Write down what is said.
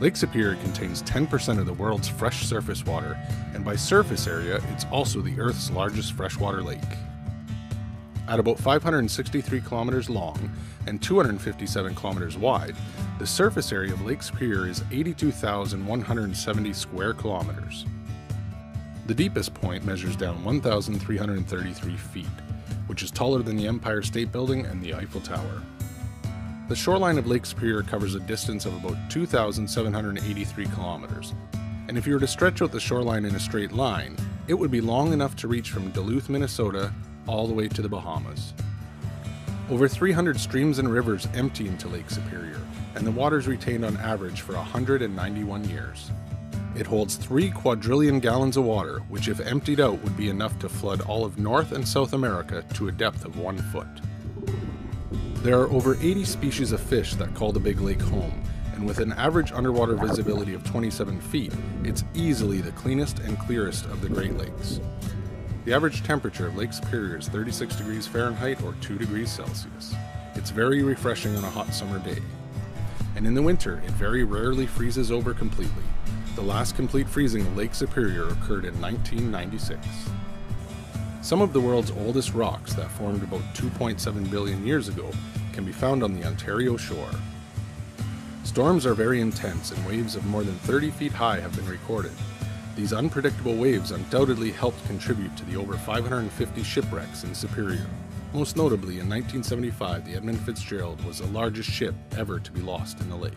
Lake Superior contains 10% of the world's fresh surface water, and by surface area, it's also the Earth's largest freshwater lake. At about 563 kilometers long and 257 kilometers wide, the surface area of Lake Superior is 82,170 square kilometers. The deepest point measures down 1,333 feet, which is taller than the Empire State Building and the Eiffel Tower. The shoreline of Lake Superior covers a distance of about 2,783 kilometers, and if you were to stretch out the shoreline in a straight line, it would be long enough to reach from Duluth, Minnesota, all the way to the Bahamas. Over 300 streams and rivers empty into Lake Superior, and the water is retained on average for 191 years. It holds 3 quadrillion gallons of water, which, if emptied out, would be enough to flood all of North and South America to a depth of one foot. There are over 80 species of fish that call the Big Lake home, and with an average underwater visibility of 27 feet, it's easily the cleanest and clearest of the Great Lakes. The average temperature of Lake Superior is 36 degrees Fahrenheit or 2 degrees Celsius. It's very refreshing on a hot summer day. And in the winter, it very rarely freezes over completely. The last complete freezing of Lake Superior occurred in 1996. Some of the world's oldest rocks that formed about 2.7 billion years ago can be found on the Ontario shore. Storms are very intense and waves of more than 30 feet high have been recorded. These unpredictable waves undoubtedly helped contribute to the over 550 shipwrecks in Superior. Most notably, in 1975, the Edmund Fitzgerald was the largest ship ever to be lost in the lake.